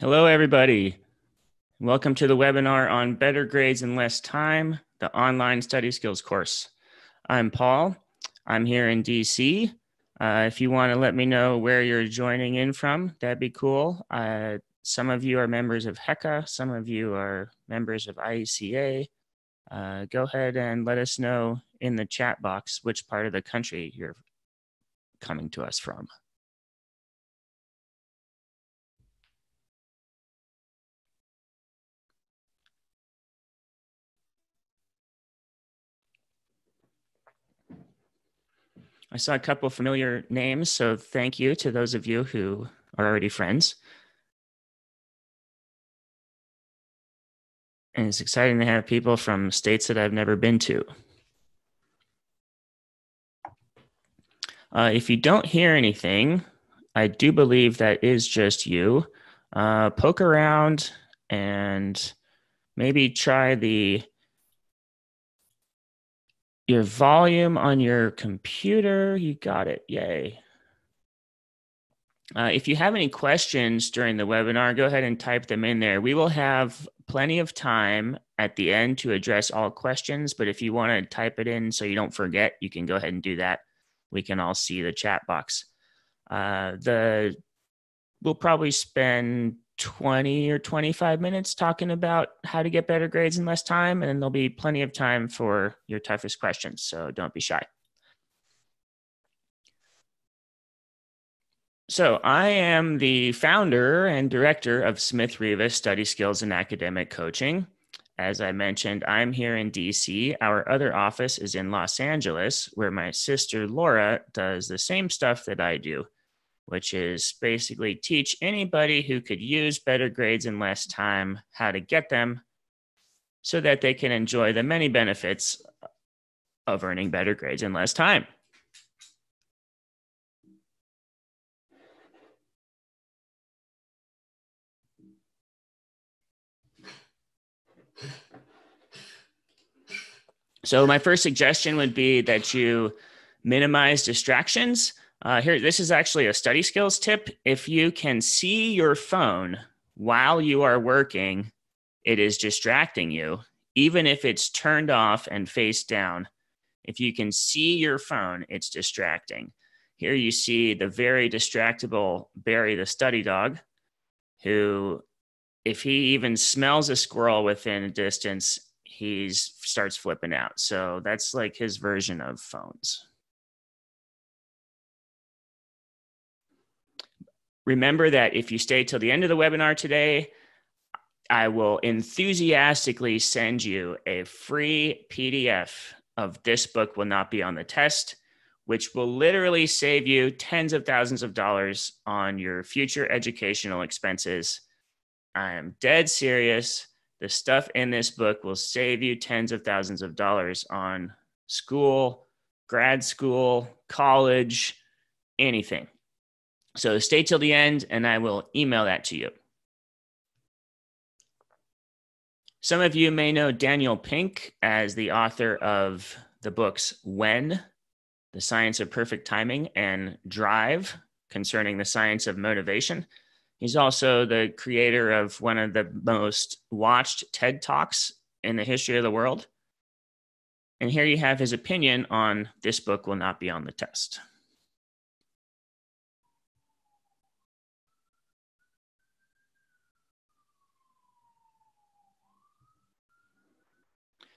Hello, everybody. Welcome to the webinar on Better Grades in Less Time, the online study skills course. I'm Paul. I'm here in DC. Uh, if you want to let me know where you're joining in from, that'd be cool. Uh, some of you are members of HECA, some of you are members of IECA. Uh, go ahead and let us know in the chat box which part of the country you're coming to us from. I saw a couple of familiar names, so thank you to those of you who are already friends. And it's exciting to have people from states that I've never been to. Uh, if you don't hear anything, I do believe that is just you. Uh, poke around and maybe try the your volume on your computer. You got it. Yay. Uh, if you have any questions during the webinar, go ahead and type them in there. We will have plenty of time at the end to address all questions, but if you want to type it in so you don't forget, you can go ahead and do that. We can all see the chat box. Uh, the we'll probably spend 20 or 25 minutes talking about how to get better grades in less time, and there'll be plenty of time for your toughest questions. So don't be shy. So, I am the founder and director of Smith Rivas Study Skills and Academic Coaching. As I mentioned, I'm here in DC. Our other office is in Los Angeles, where my sister Laura does the same stuff that I do which is basically teach anybody who could use better grades in less time how to get them so that they can enjoy the many benefits of earning better grades in less time. So, my first suggestion would be that you minimize distractions uh, here, this is actually a study skills tip. If you can see your phone while you are working, it is distracting you, even if it's turned off and face down. If you can see your phone, it's distracting. Here you see the very distractible Barry the study dog, who, if he even smells a squirrel within a distance, he starts flipping out. So that's like his version of phones. Remember that if you stay till the end of the webinar today, I will enthusiastically send you a free PDF of This Book Will Not Be on the Test, which will literally save you tens of thousands of dollars on your future educational expenses. I am dead serious. The stuff in this book will save you tens of thousands of dollars on school, grad school, college, anything. So stay till the end and I will email that to you. Some of you may know Daniel Pink as the author of the books When, The Science of Perfect Timing, and Drive, concerning the science of motivation. He's also the creator of one of the most watched TED Talks in the history of the world. And here you have his opinion on this book will not be on the test.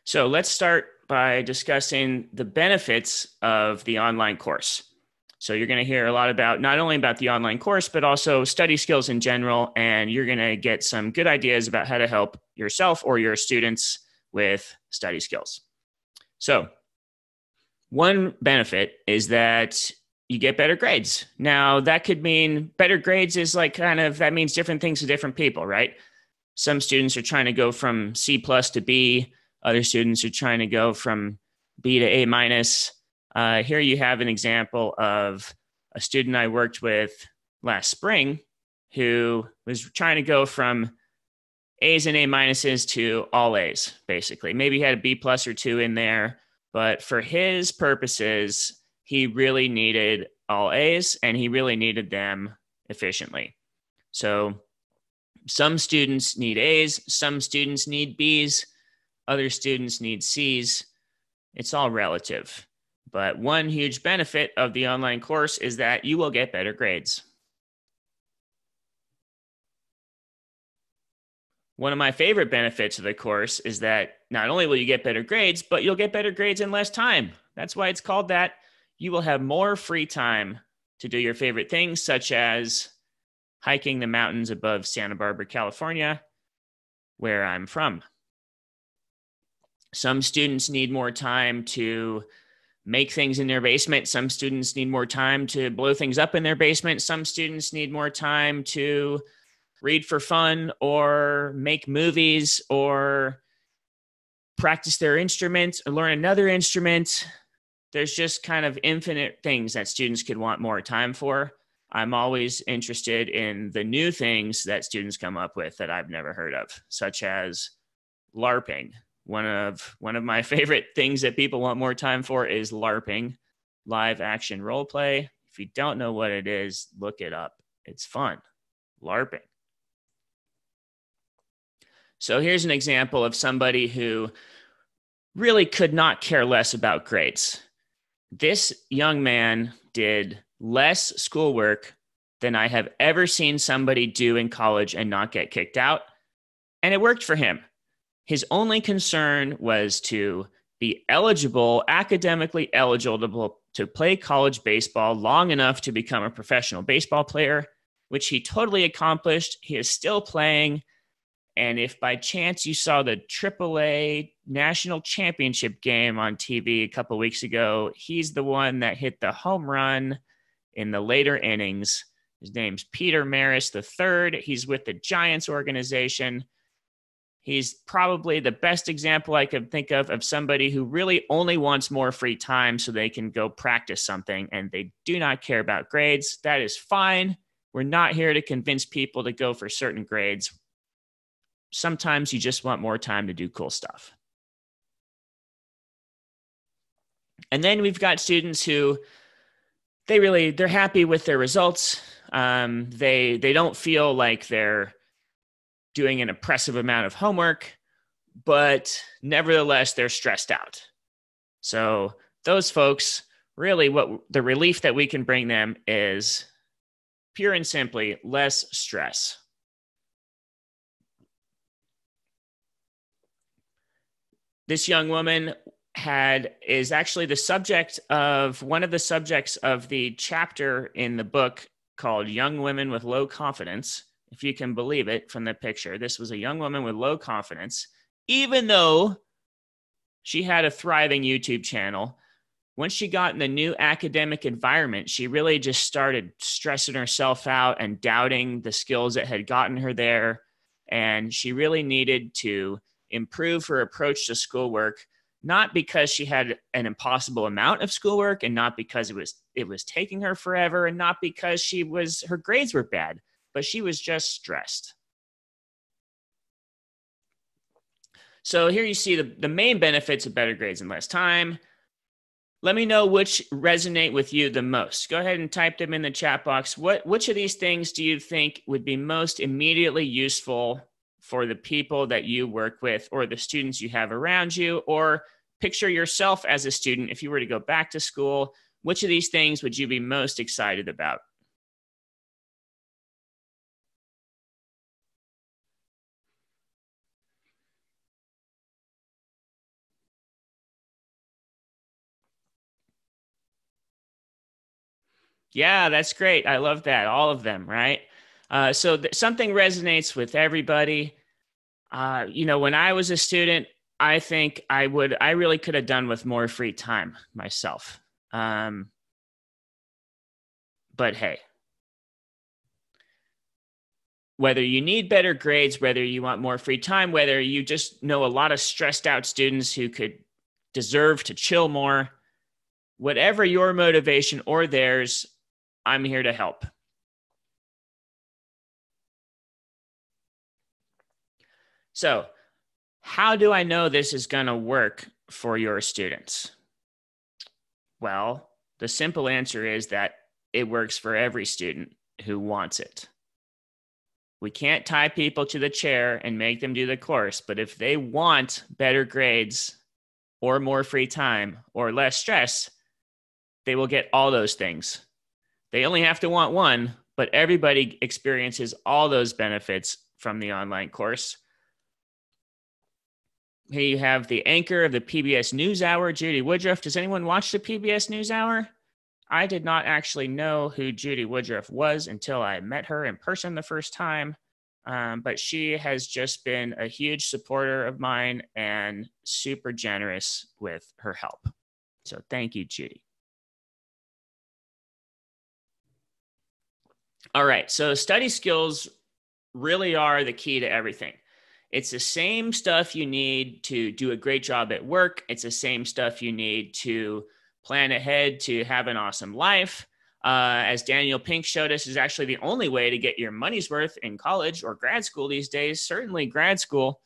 So let's start by discussing the benefits of the online course. So you're going to hear a lot about not only about the online course, but also study skills in general. And you're going to get some good ideas about how to help yourself or your students with study skills. So, one benefit is that you get better grades. Now, that could mean better grades is like kind of that means different things to different people, right? Some students are trying to go from C plus to B other students are trying to go from B to A minus. Uh, here you have an example of a student I worked with last spring who was trying to go from A's and A minuses to all A's, basically. Maybe he had a B plus or two in there, but for his purposes, he really needed all A's and he really needed them efficiently. So Some students need A's, some students need B's, other students need C's. It's all relative. But one huge benefit of the online course is that you will get better grades. One of my favorite benefits of the course is that not only will you get better grades, but you'll get better grades in less time. That's why it's called that. You will have more free time to do your favorite things, such as hiking the mountains above Santa Barbara, California, where I'm from. Some students need more time to make things in their basement. Some students need more time to blow things up in their basement. Some students need more time to read for fun or make movies or practice their instruments or learn another instrument. There's just kind of infinite things that students could want more time for. I'm always interested in the new things that students come up with that I've never heard of, such as LARPing. One of one of my favorite things that people want more time for is LARPing, live action role play. If you don't know what it is, look it up. It's fun. LARPing. So here's an example of somebody who really could not care less about grades. This young man did less schoolwork than I have ever seen somebody do in college and not get kicked out. And it worked for him. His only concern was to be eligible, academically eligible to play college baseball long enough to become a professional baseball player, which he totally accomplished. He is still playing. And if by chance you saw the AAA national championship game on TV a couple weeks ago, he's the one that hit the home run in the later innings. His name's Peter Maris III. He's with the Giants organization. He's probably the best example I could think of of somebody who really only wants more free time so they can go practice something and they do not care about grades. That is fine. We're not here to convince people to go for certain grades. Sometimes you just want more time to do cool stuff. And then we've got students who they really they're happy with their results. Um, they they don't feel like they're doing an oppressive amount of homework, but nevertheless they're stressed out. So those folks really what the relief that we can bring them is pure and simply less stress. This young woman had is actually the subject of one of the subjects of the chapter in the book called Young Women with Low Confidence. If you can believe it from the picture, this was a young woman with low confidence, even though she had a thriving YouTube channel. Once she got in the new academic environment, she really just started stressing herself out and doubting the skills that had gotten her there. And she really needed to improve her approach to schoolwork not because she had an impossible amount of schoolwork and not because it was it was taking her forever and not because she was her grades were bad but she was just stressed. So here you see the, the main benefits of better grades in less time. Let me know which resonate with you the most. Go ahead and type them in the chat box. What which of these things do you think would be most immediately useful for the people that you work with or the students you have around you? Or picture yourself as a student if you were to go back to school which of these things would you be most excited about Yeah, that's great. I love that. All of them, right? Uh, so th- something resonates with everybody. Uh, you know, when I was a student, I think I would, I really could have done with more free time myself. Um, but hey, whether you need better grades, whether you want more free time, whether you just know a lot of stressed out students who could deserve to chill more, whatever your motivation or theirs, I'm here to help. So, how do I know this is going to work for your students? Well, the simple answer is that it works for every student who wants it. we can't tie people to the chair and make them do the course. But if they want better grades or more free time or less stress, they will get all those things. They only have to want one, but everybody experiences all those benefits from the online course. Here you have the anchor of the PBS NewsHour, Judy Woodruff. Does anyone watch the PBS NewsHour? I did not actually know who Judy Woodruff was until I met her in person the first time. Um, but she has just been a huge supporter of mine and super generous with her help. So thank you, Judy. All right. So study skills really are the key to everything. It's the same stuff you need to do a great job at work. It's the same stuff you need to plan ahead to have an awesome life. Uh, as Daniel Pink showed us, is actually the only way to get your money's worth in college or grad school these days, certainly grad school.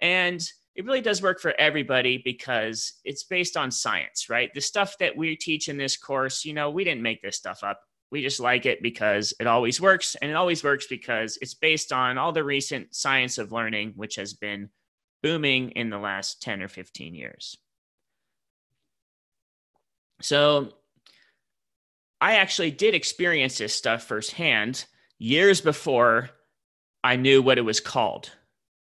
And it really does work for everybody because it's based on science, right? The stuff that we teach in this course, you know, we didn't make this stuff up. We just like it because it always works. And it always works because it's based on all the recent science of learning, which has been booming in the last 10 or 15 years. So I actually did experience this stuff firsthand years before I knew what it was called,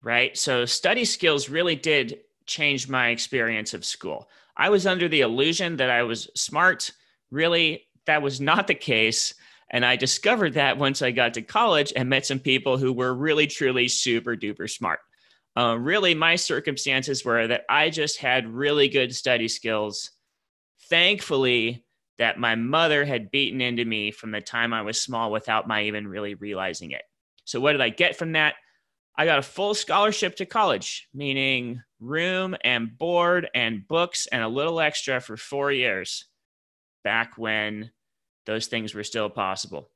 right? So study skills really did change my experience of school. I was under the illusion that I was smart. Really, that was not the case. And I discovered that once I got to college and met some people who were really, truly super duper smart. Uh, really, my circumstances were that I just had really good study skills. Thankfully, that my mother had beaten into me from the time I was small without my even really realizing it. So, what did I get from that? I got a full scholarship to college, meaning room and board and books and a little extra for four years back when those things were still possible.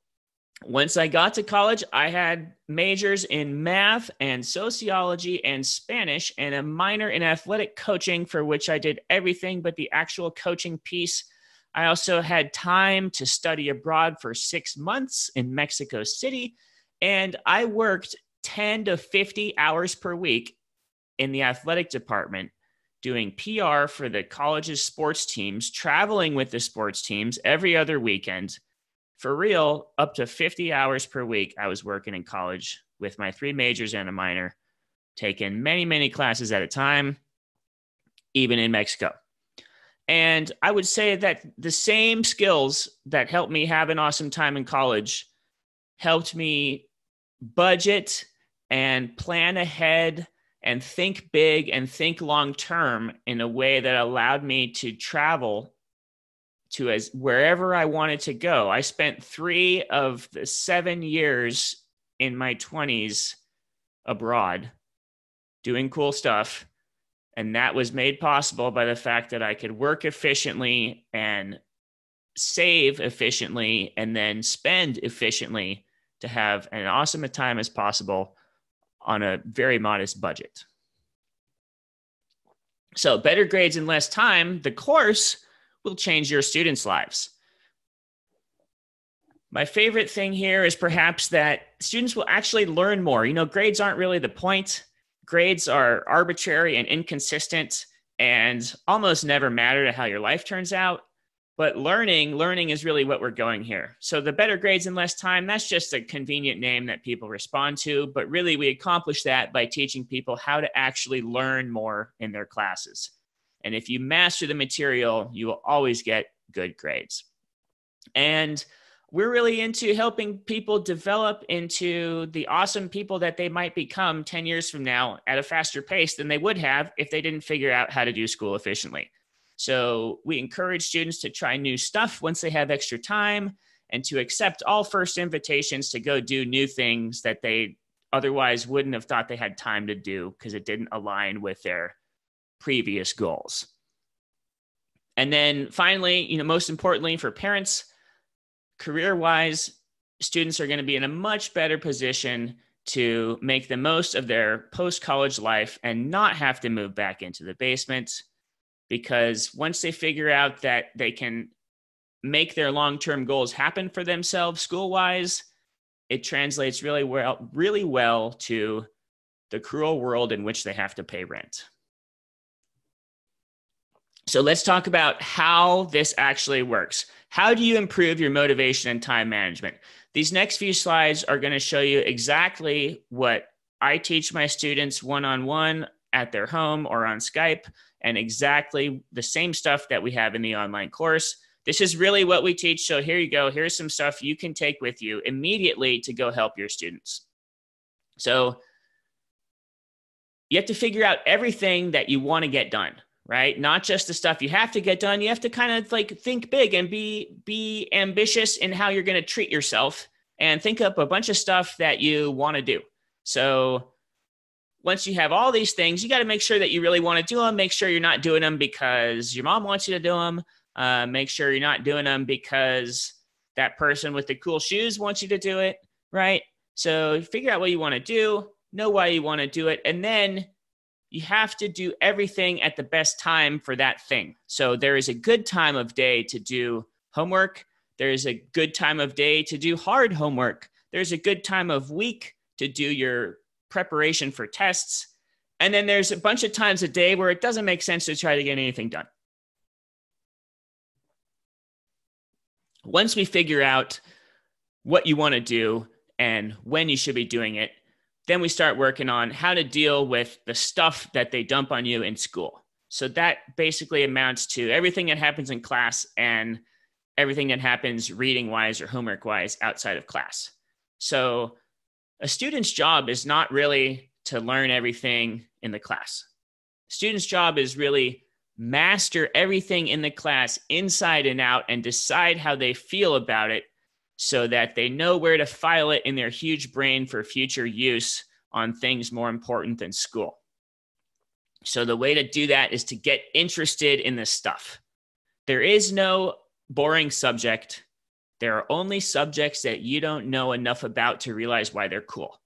Once I got to college, I had majors in math and sociology and Spanish and a minor in athletic coaching, for which I did everything but the actual coaching piece. I also had time to study abroad for six months in Mexico City, and I worked 10 to 50 hours per week in the athletic department doing PR for the college's sports teams, traveling with the sports teams every other weekend. For real, up to 50 hours per week, I was working in college with my three majors and a minor, taking many, many classes at a time, even in Mexico. And I would say that the same skills that helped me have an awesome time in college helped me budget and plan ahead and think big and think long term in a way that allowed me to travel to as wherever I wanted to go. I spent 3 of the 7 years in my 20s abroad doing cool stuff and that was made possible by the fact that I could work efficiently and save efficiently and then spend efficiently to have an awesome a time as possible on a very modest budget. So, better grades in less time, the course will change your students' lives. My favorite thing here is perhaps that students will actually learn more. You know, grades aren't really the point. Grades are arbitrary and inconsistent and almost never matter to how your life turns out. But learning, learning is really what we're going here. So the better grades in less time, that's just a convenient name that people respond to. But really, we accomplish that by teaching people how to actually learn more in their classes. And if you master the material, you will always get good grades. And we're really into helping people develop into the awesome people that they might become 10 years from now at a faster pace than they would have if they didn't figure out how to do school efficiently. So we encourage students to try new stuff once they have extra time and to accept all first invitations to go do new things that they otherwise wouldn't have thought they had time to do because it didn't align with their previous goals. And then finally, you know, most importantly for parents, career wise, students are going to be in a much better position to make the most of their post college life and not have to move back into the basement because once they figure out that they can make their long term goals happen for themselves school wise, it translates really well, really well to the cruel world in which they have to pay rent. So let's talk about how this actually works. How do you improve your motivation and time management? These next few slides are going to show you exactly what I teach my students one on one at their home or on Skype, and exactly the same stuff that we have in the online course. This is really what we teach. So here you go. Here's some stuff you can take with you immediately to go help your students. So you have to figure out everything that you want to get done right not just the stuff you have to get done you have to kind of like think big and be be ambitious in how you're going to treat yourself and think up a bunch of stuff that you want to do so once you have all these things you got to make sure that you really want to do them make sure you're not doing them because your mom wants you to do them uh, make sure you're not doing them because that person with the cool shoes wants you to do it right so figure out what you want to do know why you want to do it and then you have to do everything at the best time for that thing. So there is a good time of day to do homework. There's a good time of day to do hard homework. There's a good time of week to do your preparation for tests. And then there's a bunch of times a day where it doesn't make sense to try to get anything done. Once we figure out what you want to do and when you should be doing it, then we start working on how to deal with the stuff that they dump on you in school. So that basically amounts to everything that happens in class and everything that happens reading wise or homework wise outside of class. So a student's job is not really to learn everything in the class. Student's job is really master everything in the class inside and out and decide how they feel about it so that they know where to file it in their huge brain for future use on things more important than school. So, the way to do that is to get interested in this stuff. There is no boring subject. There are only subjects that you don't know enough about to realize why they're cool.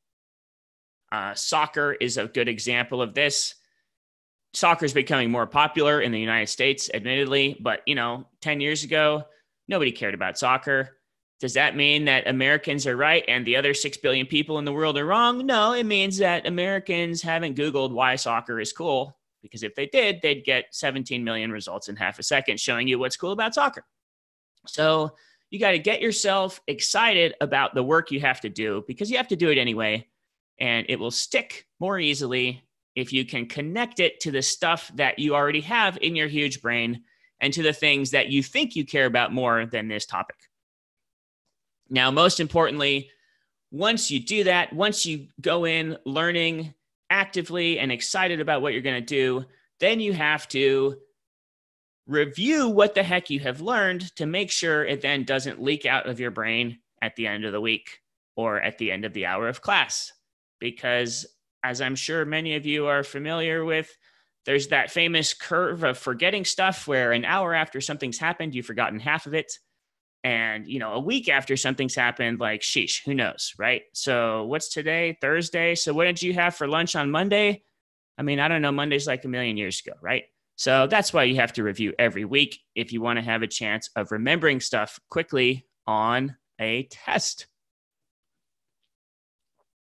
Uh, soccer is a good example of this. Soccer is becoming more popular in the United States, admittedly, but you know, 10 years ago, nobody cared about soccer. Does that mean that Americans are right and the other 6 billion people in the world are wrong? No, it means that Americans haven't Googled why soccer is cool because if they did, they'd get 17 million results in half a second showing you what's cool about soccer. So you got to get yourself excited about the work you have to do because you have to do it anyway. And it will stick more easily if you can connect it to the stuff that you already have in your huge brain and to the things that you think you care about more than this topic. Now, most importantly, once you do that, once you go in learning actively and excited about what you're going to do, then you have to review what the heck you have learned to make sure it then doesn't leak out of your brain at the end of the week or at the end of the hour of class. Because, as I'm sure many of you are familiar with, there's that famous curve of forgetting stuff where an hour after something's happened, you've forgotten half of it. And you know a week after something's happened like sheesh who knows right? So what's today? Thursday? So what did you have for lunch on monday? I mean i don't know monday's like a million years ago right so that's why you have to review every week if you want to have a chance of remembering stuff quickly on a test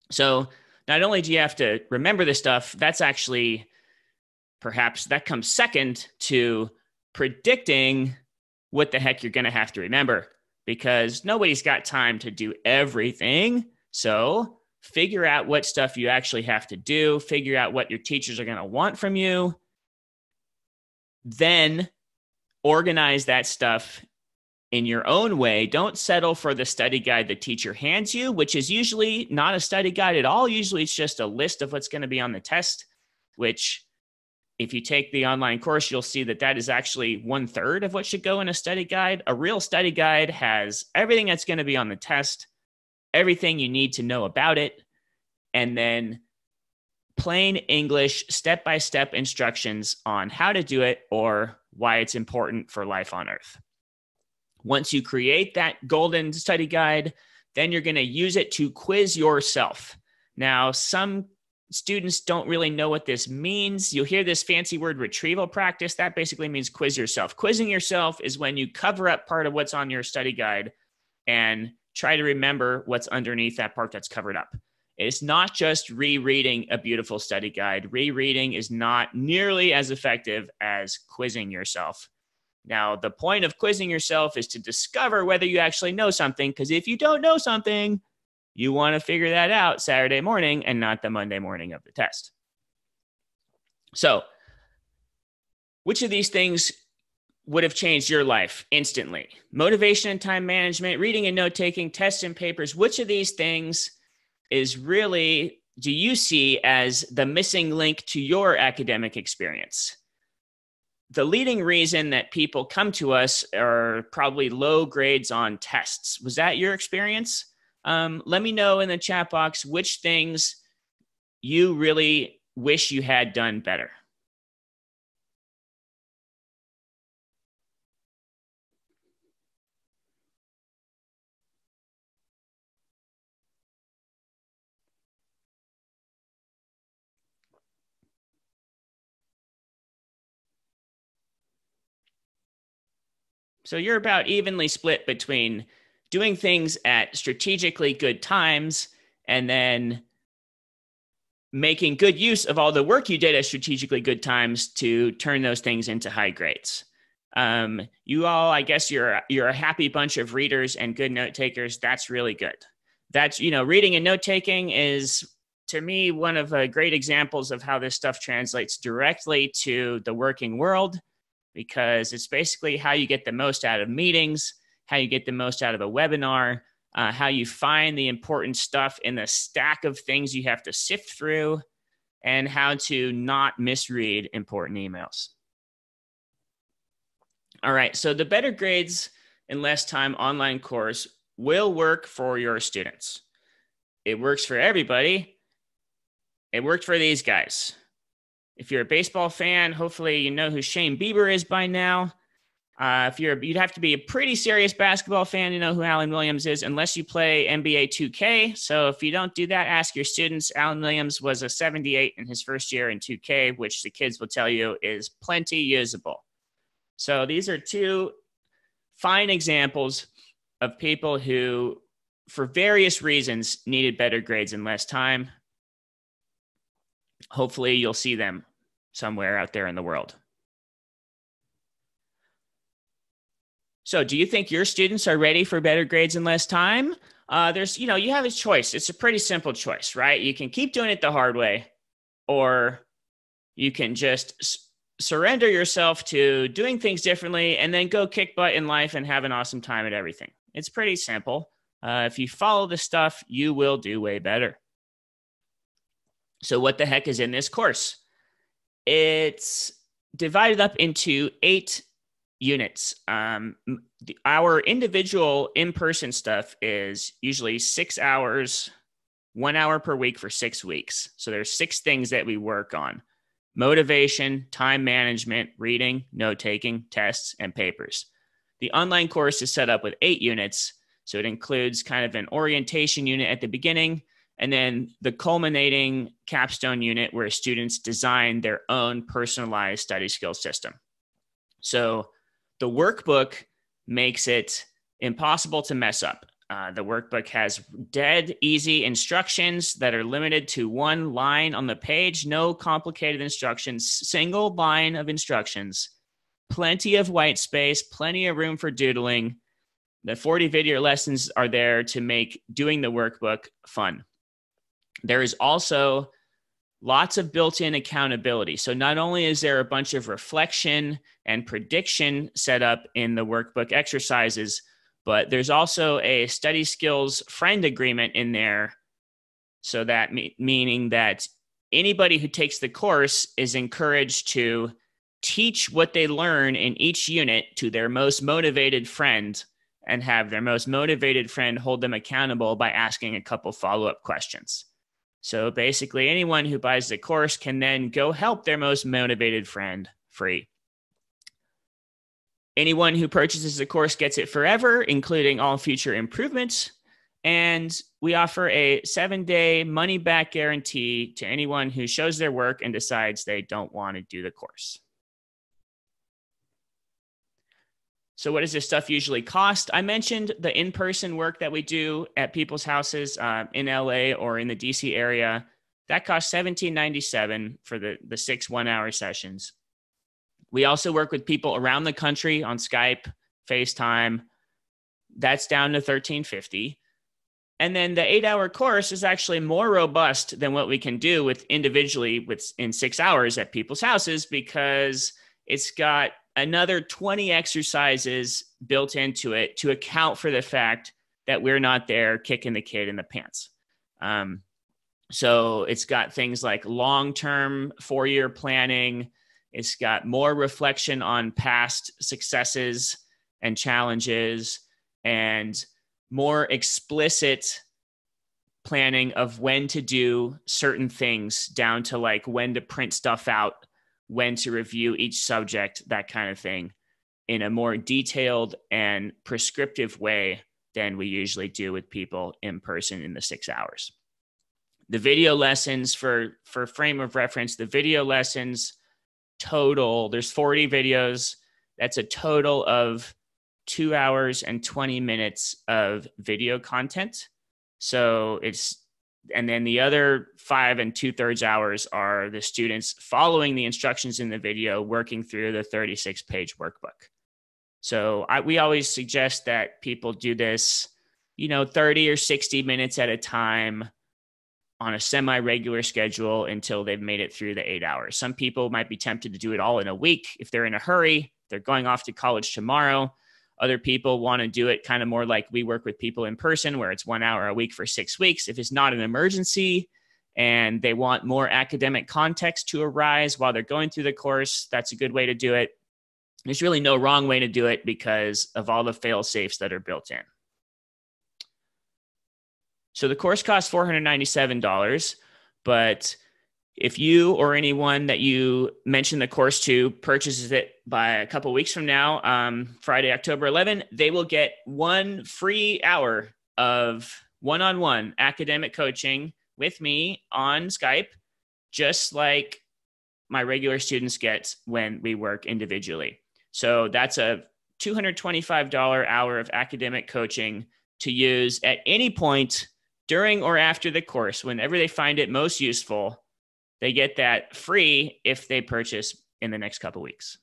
so not only do you have to remember this stuff that's actually perhaps that comes second to predicting what the heck you're going to have to remember because nobody's got time to do everything. So figure out what stuff you actually have to do, figure out what your teachers are going to want from you. Then organize that stuff in your own way. Don't settle for the study guide the teacher hands you, which is usually not a study guide at all. Usually it's just a list of what's going to be on the test, which if you take the online course, you'll see that that is actually one third of what should go in a study guide. A real study guide has everything that's going to be on the test, everything you need to know about it, and then plain English step by step instructions on how to do it or why it's important for life on earth. Once you create that golden study guide, then you're going to use it to quiz yourself. Now, some students don't really know what this means. You'll hear this fancy word retrieval practice. That basically means quiz yourself. Quizzing yourself is when you cover up part of what's on your study guide and try to remember what's underneath that part that's covered up. It's not just rereading a beautiful study guide. Rereading is not nearly as effective as quizzing yourself. Now, the point of quizzing yourself is to discover whether you actually know something, because if you don't know something, you want to figure that out Saturday morning and not the Monday morning of the test. So, which of these things would have changed your life instantly? Motivation and time management, reading and note taking, tests and papers. Which of these things is really do you see as the missing link to your academic experience? The leading reason that people come to us are probably low grades on tests. Was that your experience? Um, let me know in the chat box which things you really wish you had done better. So you're about evenly split between doing things at strategically good times and then making good use of all the work you did at strategically good times to turn those things into high grades. Um, you all, I guess you're you're a happy bunch of readers and good note takers. That's really good. That's you know, reading and note taking is to me one of the great examples of how this stuff translates directly to the working world because it's basically how you get the most out of meetings, how you get the most out of a webinar, uh, how you find the important stuff in the stack of things you have to sift through, and how to not misread important emails. All right, so the Better Grades in Less Time online course will work for your students. It works for everybody. It worked for these guys. If you're a baseball fan, hopefully you know who Shane Bieber is by now. Uh, if you're, you'd have to be a pretty serious basketball fan to know who Alan Williams is, unless you play NBA 2K. So if you don't do that, ask your students. Alan Williams was a 78 in his first year in 2K, which the kids will tell you is plenty usable. So these are two fine examples of people who, for various reasons, needed better grades in less time. Hopefully, you'll see them somewhere out there in the world. So, do you think your students are ready for better grades in less time? Uh, there's, you know, you have a choice. It's a pretty simple choice, right? You can keep doing it the hard way, or you can just s- surrender yourself to doing things differently and then go kick butt in life and have an awesome time at everything. It's pretty simple. Uh, if you follow the stuff, you will do way better. So, what the heck is in this course? It's divided up into eight units. Um, the, our individual in person stuff is usually six hours, one hour per week for six weeks. So there's six things that we work on motivation, time management, reading, note taking, tests, and papers. The online course is set up with eight units. So it includes kind of an orientation unit at the beginning, and then the culminating capstone unit where students design their own personalized study skill system. So the workbook makes it impossible to mess up. Uh, the workbook has dead easy instructions that are limited to one line on the page, no complicated instructions, single line of instructions, plenty of white space, plenty of room for doodling. The 40 video lessons are there to make doing the workbook fun. There is also lots of built in accountability. So, not only is there a bunch of reflection and prediction set up in the workbook exercises, but there's also a study skills friend agreement in there. So, that me- meaning that anybody who takes the course is encouraged to teach what they learn in each unit to their most motivated friend and have their most motivated friend hold them accountable by asking a couple follow up questions. So basically, anyone who buys the course can then go help their most motivated friend free. Anyone who purchases the course gets it forever, including all future improvements. And we offer a seven day money back guarantee to anyone who shows their work and decides they don't want to do the course. So, what does this stuff usually cost? I mentioned the in person work that we do at people's houses uh, in LA or in the DC area. That costs $17.97 for the, the six one hour sessions. We also work with people around the country on Skype, FaceTime. That's down to 1350. And then the eight hour course is actually more robust than what we can do with individually with in six hours at people's houses because it's got another 20 exercises built into it to account for the fact that we're not there kicking the kid in the pants. Um, so it's got things like long term four year planning, it's got more reflection on past successes and challenges, and more explicit planning of when to do certain things down to like when to print stuff out when to review each subject, that kind of thing, in a more detailed and prescriptive way than we usually do with people in person in the six hours. The video lessons, for, for frame of reference, the video lessons total, there's 40 videos. That's a total of two hours and 20 minutes of video content. So it's and then the other five and two thirds hours are the students following the instructions in the video, working through the 36 page workbook. So I, we always suggest that people do this, you know, 30 or 60 minutes at a time on a semi regular schedule until they've made it through the eight hours. Some people might be tempted to do it all in a week if they're in a hurry, they're going off to college tomorrow. Other people want to do it kind of more like we work with people in person, where it's one hour a week for six weeks. If it's not an emergency and they want more academic context to arise while they're going through the course, that's a good way to do it. There's really no wrong way to do it because of all the fail safes that are built in. So the course costs $497, but if you or anyone that you mention the course to purchases it by a couple weeks from now, um, Friday, October 11, they will get one free hour of one on one academic coaching with me on Skype, just like my regular students get when we work individually. So that's a $225 hour of academic coaching to use at any point during or after the course, whenever they find it most useful they get that free if they purchase in the next couple weeks.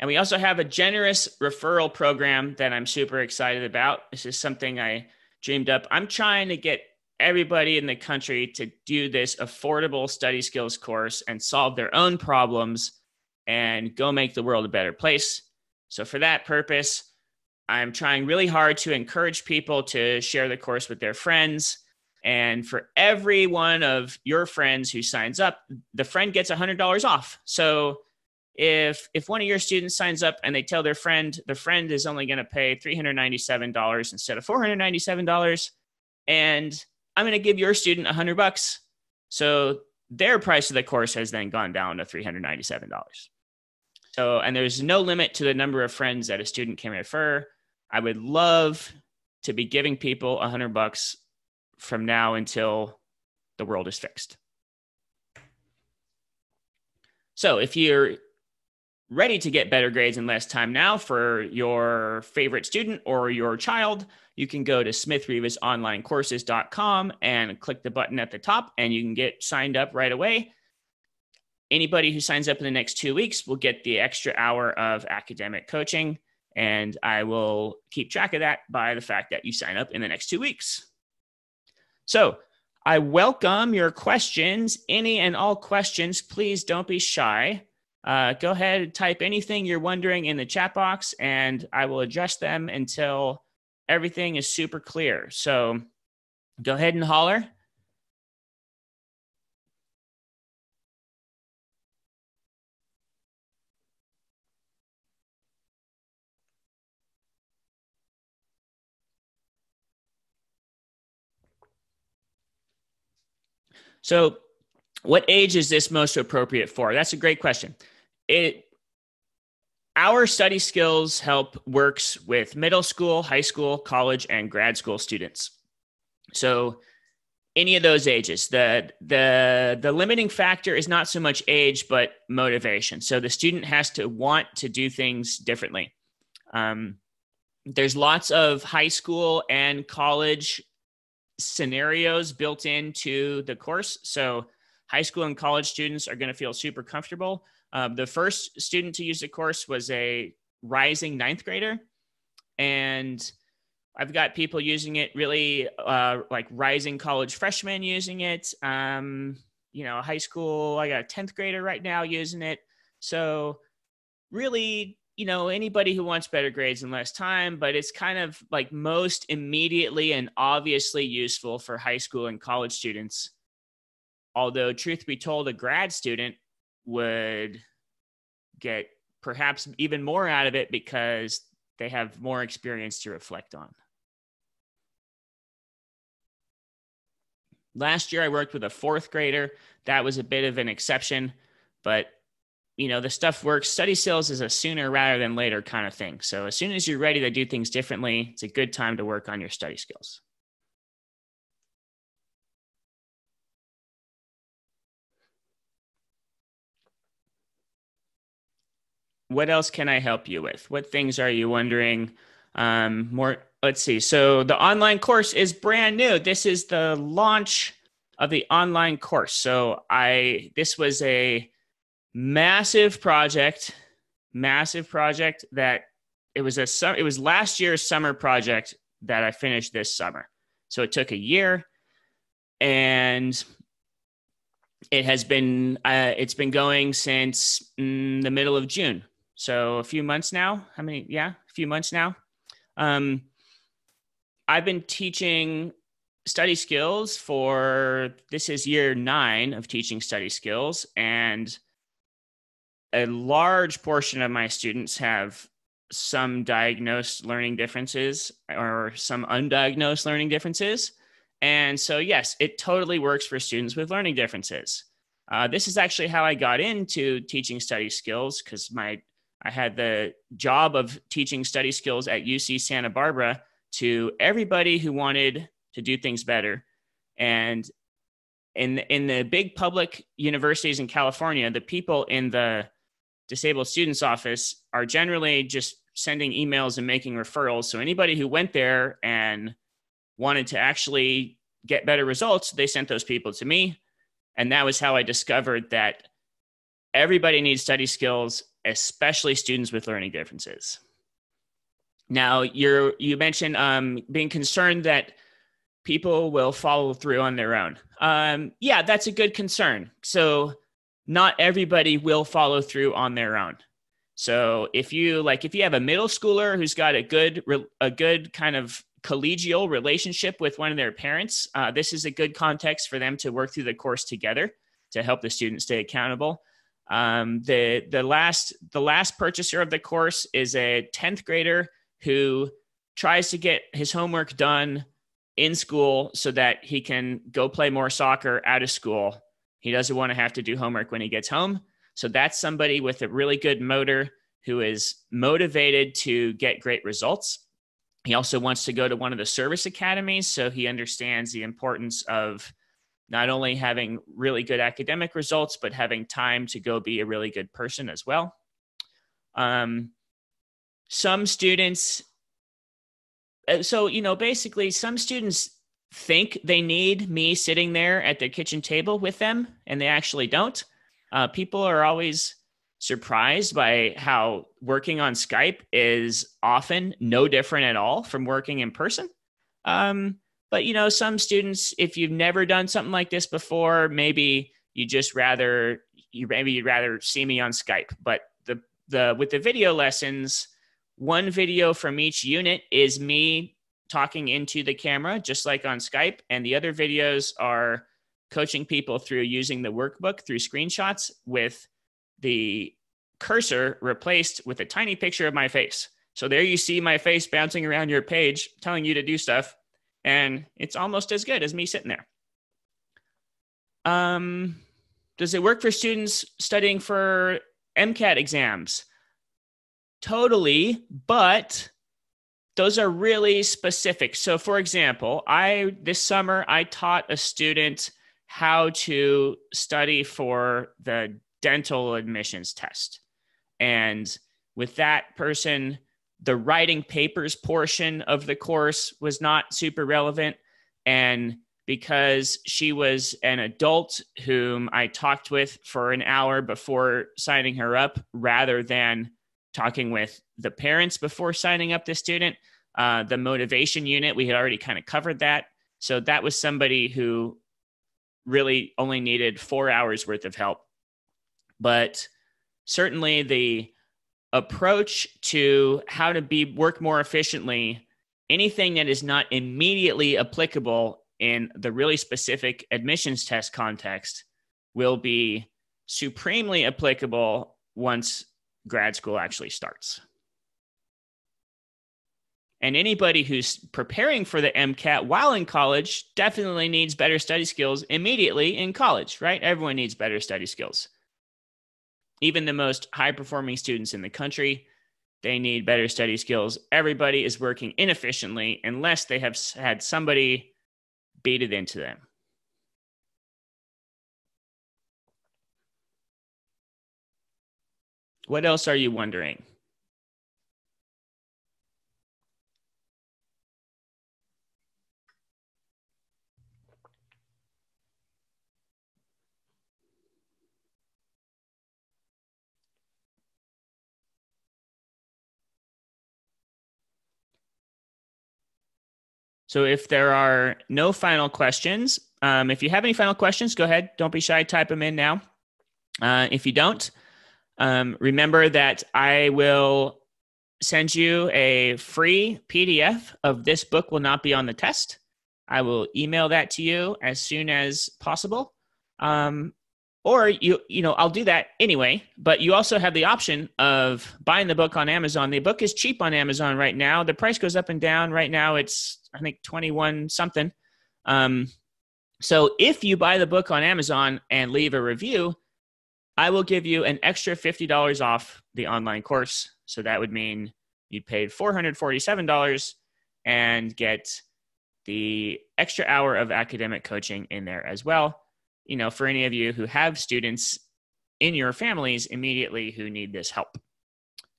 And we also have a generous referral program that I'm super excited about. This is something I dreamed up. I'm trying to get everybody in the country to do this affordable study skills course and solve their own problems and go make the world a better place. So, for that purpose, I'm trying really hard to encourage people to share the course with their friends and for every one of your friends who signs up, the friend gets $100 off. So if if one of your students signs up and they tell their friend, the friend is only going to pay $397 instead of $497 and I'm going to give your student 100 bucks. So their price of the course has then gone down to $397. So and there's no limit to the number of friends that a student can refer. I would love to be giving people 100 bucks from now until the world is fixed. So if you're ready to get better grades in less time now for your favorite student or your child, you can go to smithrivasonlinecourses.com and click the button at the top and you can get signed up right away. Anybody who signs up in the next two weeks will get the extra hour of academic coaching. And I will keep track of that by the fact that you sign up in the next two weeks. So I welcome your questions, any and all questions. Please don't be shy. Uh, go ahead and type anything you're wondering in the chat box, and I will address them until everything is super clear. So go ahead and holler. So, what age is this most appropriate for? That's a great question. It our study skills help works with middle school, high school, college, and grad school students. So, any of those ages. The the the limiting factor is not so much age, but motivation. So the student has to want to do things differently. Um, there's lots of high school and college scenarios built into the course. So high school and college students are going to feel super comfortable. Um, the first student to use the course was a rising ninth grader, and I've got people using it really uh, like rising college freshmen using it. Um, you know, high school, I got a 10th grader right now using it. So, really, you know, anybody who wants better grades in less time, but it's kind of like most immediately and obviously useful for high school and college students. Although, truth be told, a grad student would get perhaps even more out of it because they have more experience to reflect on. Last year, I worked with a fourth grader. That was a bit of an exception, but you know, the stuff works. Study skills is a sooner rather than later kind of thing. So as soon as you're ready to do things differently, it's a good time to work on your study skills. What else can I help you with? What things are you wondering? Um, more let's see. So the online course is brand new. This is the launch of the online course. So I this was a massive project, massive project that it was a it was last year's summer project that I finished this summer. So it took a year and it has been uh, it's been going since mm, the middle of June. So a few months now. How many? Yeah, a few months now. Um, I've been teaching study skills for this is year nine of teaching study skills, and a large portion of my students have some diagnosed learning differences or some undiagnosed learning differences. And so, yes, it totally works for students with learning differences. Uh, this is actually how I got into teaching study skills because my I had the job of teaching study skills at UC Santa Barbara to everybody who wanted to do things better. And in in the big public universities in California, the people in the disabled students office are generally just sending emails and making referrals. So anybody who went there and wanted to actually get better results, they sent those people to me. And that was how I discovered that everybody needs study skills, especially students with learning differences. Now, you're you mentioned um, being concerned that people will follow through on their own. Um, yeah, that's a good concern. So, not everybody will follow through on their own. So, if you like, if you have a middle schooler who's got a good a good kind of collegial relationship with one of their parents, uh, this is a good context for them to work through the course together to help the student stay accountable. Um, the the last the last purchaser of the course is a tenth grader who tries to get his homework done in school so that he can go play more soccer out of school. He doesn't want to have to do homework when he gets home. So that's somebody with a really good motor who is motivated to get great results. He also wants to go to one of the service academies so he understands the importance of not only having really good academic results, but having time to go be a really good person as well. Um, some students uh, so you know basically some students think they need me sitting there at the kitchen table with them and they actually don't. Uh, people are always surprised by how working on skype is often no different at all from working in person. Um, but you know some students if you've never done something like this before maybe you just rather you maybe you'd rather see me on skype. But the the with the video lessons one video from each unit is me talking into the camera, just like on Skype. And the other videos are coaching people through using the workbook through screenshots with the cursor replaced with a tiny picture of my face. So there you see my face bouncing around your page, telling you to do stuff. And it's almost as good as me sitting there. Um, does it work for students studying for MCAT exams? Totally, but those are really specific. So, for example, I this summer I taught a student how to study for the dental admissions test, and with that person, the writing papers portion of the course was not super relevant, and because she was an adult whom I talked with for an hour before signing her up rather than talking with the parents before signing up the student. Uh, the motivation unit, we had already kind of covered that. So that was somebody who really only needed four hours worth of help. But certainly the approach to how to be work more efficiently, anything that is not immediately applicable in the really specific admissions test context will be supremely applicable once grad school actually starts. And anybody who's preparing for the MCAT while in college definitely needs better study skills immediately in college, right? Everyone needs better study skills. Even the most high performing students in the country, they need better study skills. Everybody is working inefficiently unless they have had somebody beat it into them. What else are you wondering? So if there are no final questions, um, if you have any final questions, go ahead. Don't be shy. Type them in now. Uh, if you don't, um, remember that I will send you a free PDF of this book will not be on the test. I will email that to you as soon as possible. Um, or you you know I'll do that anyway, but you also have the option of buying the book on Amazon. The book is cheap on Amazon right now. The price goes up and down. Right now it's I think 21 something. Um, so if you buy the book on Amazon and leave a review, I will give you an extra $50 off the online course. So that would mean you'd paid $447 and get the extra hour of academic coaching in there as well. You know, for any of you who have students in your families immediately who need this help.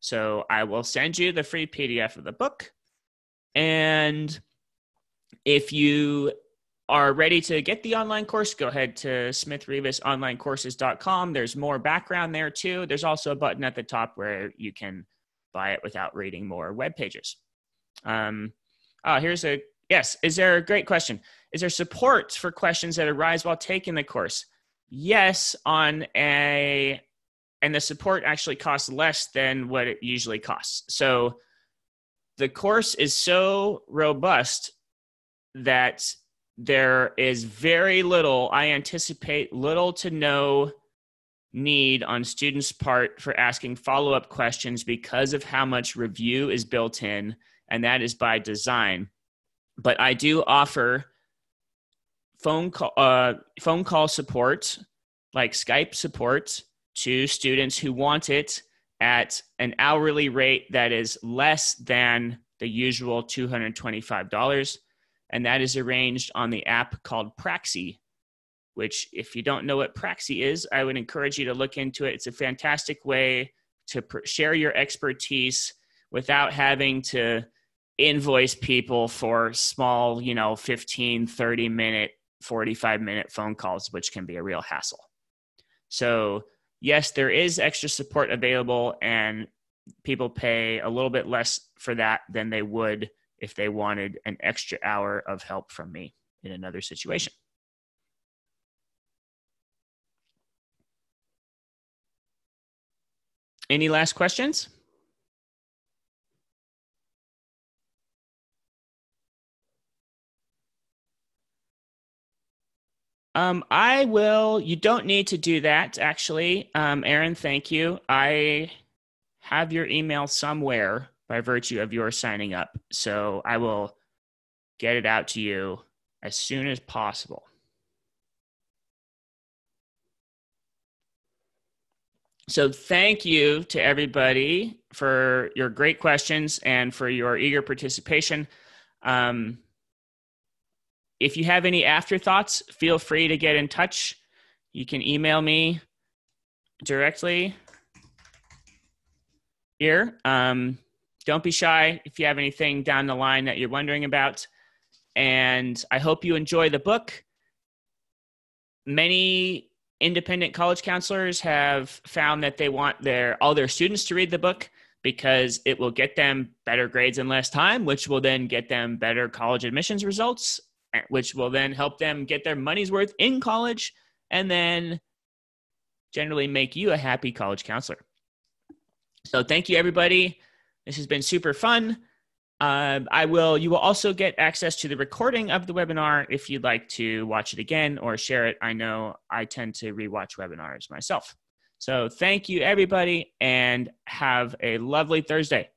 So I will send you the free PDF of the book. And if you are ready to get the online course, go ahead to smithrivasonlinecourses.com. There's more background there too. There's also a button at the top where you can buy it without reading more web pages. Um, oh, here's a yes. Is there a great question? Is there support for questions that arise while taking the course? Yes, on a and the support actually costs less than what it usually costs. So the course is so robust that there is very little, I anticipate little to no need on students' part for asking follow up questions because of how much review is built in, and that is by design. But I do offer phone call, uh, phone call support, like Skype support, to students who want it at an hourly rate that is less than the usual $225 and that is arranged on the app called Praxi, which, if you don't know what Praxi is, I would encourage you to look into it. It's a fantastic way to pr- share your expertise without having to invoice people for small, you know, 15, 30 minute, 45 minute phone calls, which can be a real hassle. So, yes, there is extra support available, and people pay a little bit less for that than they would if they wanted an extra hour of help from me in another situation. Any last questions? Um, I will. You don't need to do that, actually. Um, Aaron, thank you. I have your email somewhere by virtue of your signing up. So I will get it out to you as soon as possible. So, thank you to everybody for your great questions and for your eager participation. Um, if you have any afterthoughts, feel free to get in touch. You can email me directly here. Um, don't be shy if you have anything down the line that you're wondering about. And I hope you enjoy the book. Many independent college counselors have found that they want their all their students to read the book because it will get them better grades in less time, which will then get them better college admissions results, which will then help them get their money's worth in college and then generally make you a happy college counselor. So thank you, everybody. This has been super fun. Um, I will. You will also get access to the recording of the webinar if you'd like to watch it again or share it. I know I tend to rewatch webinars myself. So thank you, everybody, and have a lovely Thursday.